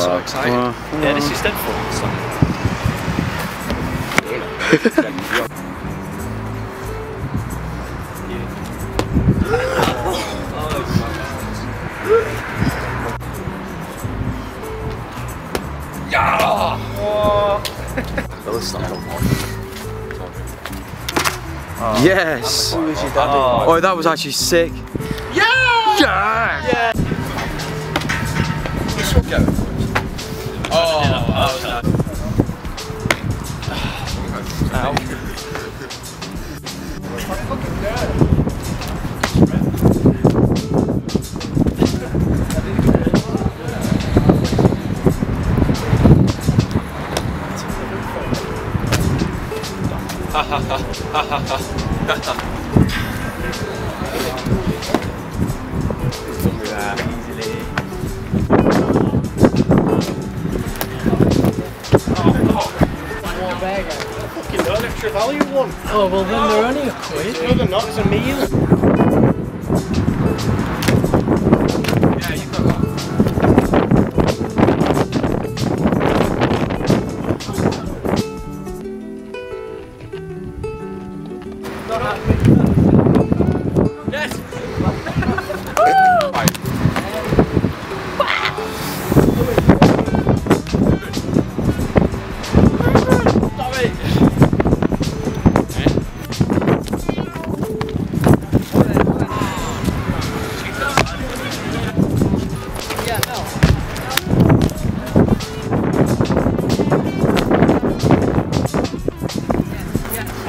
so excited. Yeah, this is Deadpool. So. Yes! Oh, that was actually sick. Yeah! Yeah! Fucking not extra value one. Oh, well then they're only a quid. No, they're not. It's a meal.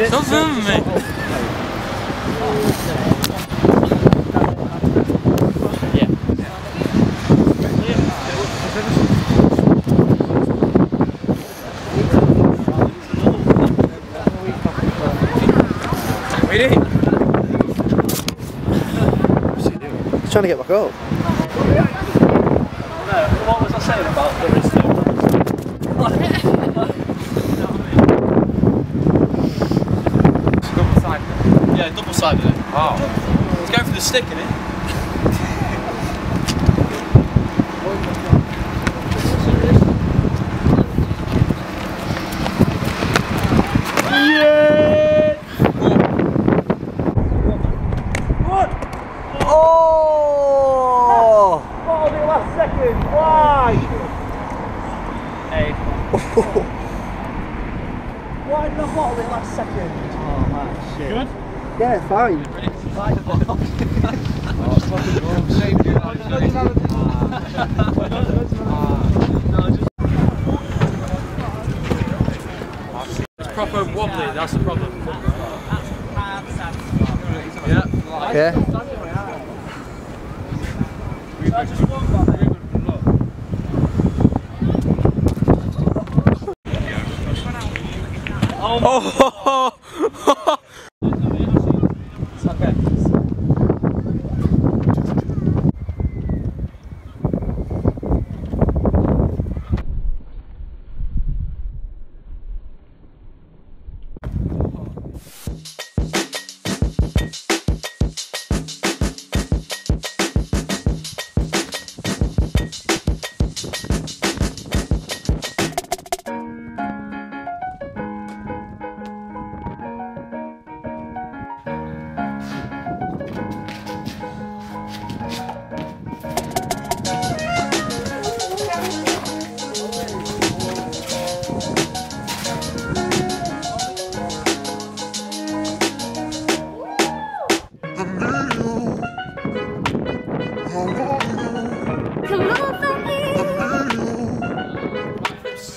work? Don't film me. He's trying to get back up. What was I saying about the wrist? Sided. Yeah, double sided. Oh. Let's go for the stick in it. Oh! Oh, the last second. Why? Hey. Why did I bottle it last second? Oh man, shit. Good? Yeah, fine. It's proper wobbly, that's the problem. Okay. Oh!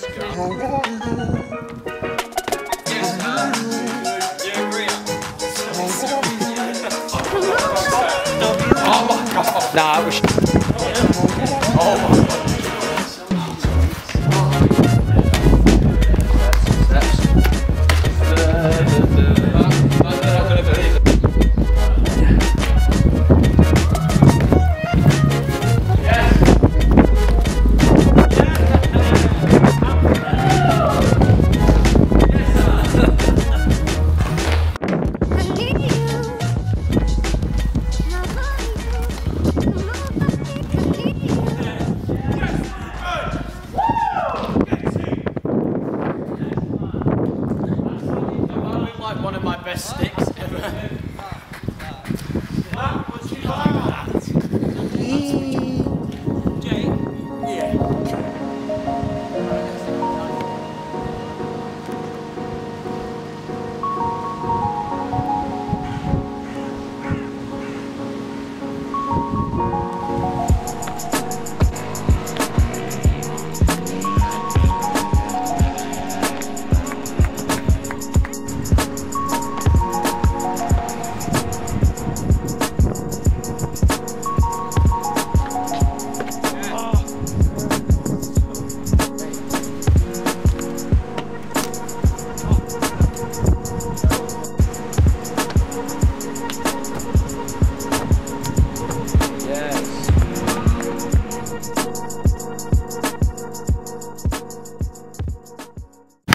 Oh my god. Nah, it was. Oh my god.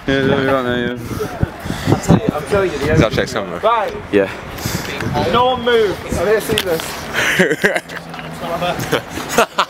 Yeah, we don't know you. I'm showing you the Is that check camera? Yeah. No one move. I'm here to see this.